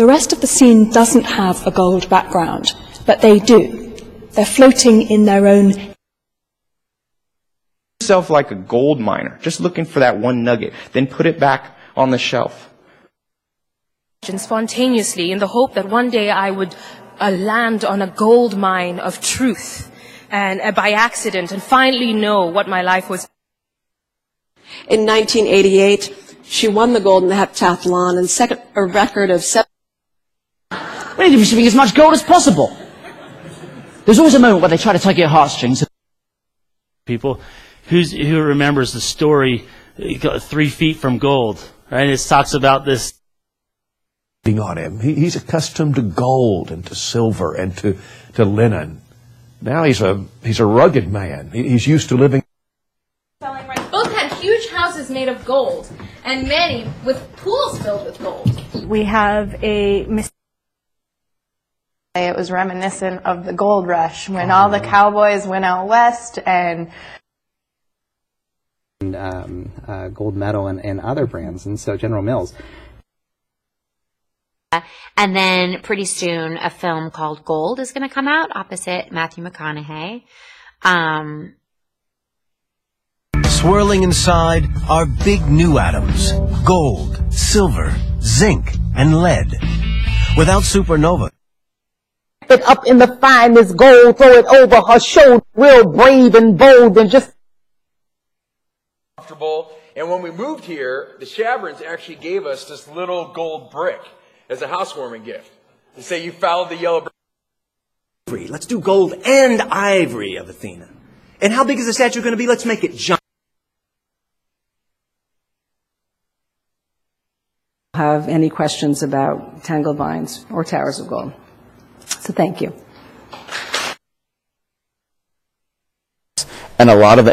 The rest of the scene doesn't have a gold background, but they do. They're floating in their own yourself like a gold miner, just looking for that one nugget, then put it back on the shelf. Spontaneously, in the hope that one day I would uh, land on a gold mine of truth, and uh, by accident, and finally know what my life was. In 1988, she won the gold in the heptathlon and set a record of seven. We need to be receiving as much gold as possible. There's always a moment where they try to tug at your heartstrings. People who's, who remembers the story three feet from gold, right? It talks about this. On him, he, he's accustomed to gold and to silver and to, to linen. Now he's a he's a rugged man. He, he's used to living. Both had huge houses made of gold, and many with pools filled with gold. We have a it was reminiscent of the gold rush when all the cowboys went out west and um, uh, gold medal and, and other brands, and so General Mills. And then pretty soon, a film called Gold is going to come out opposite Matthew McConaughey. Um, Swirling inside are big new atoms gold, silver, zinc, and lead. Without supernova, it up in the finest gold, throw it over her shoulder, real brave and bold, and just comfortable. And when we moved here, the Chavrins actually gave us this little gold brick as a housewarming gift to say you followed the yellow brick. Let's do gold and ivory of Athena. And how big is the statue going to be? Let's make it giant. Have any questions about tangled vines or towers of gold? So thank you. And a lot of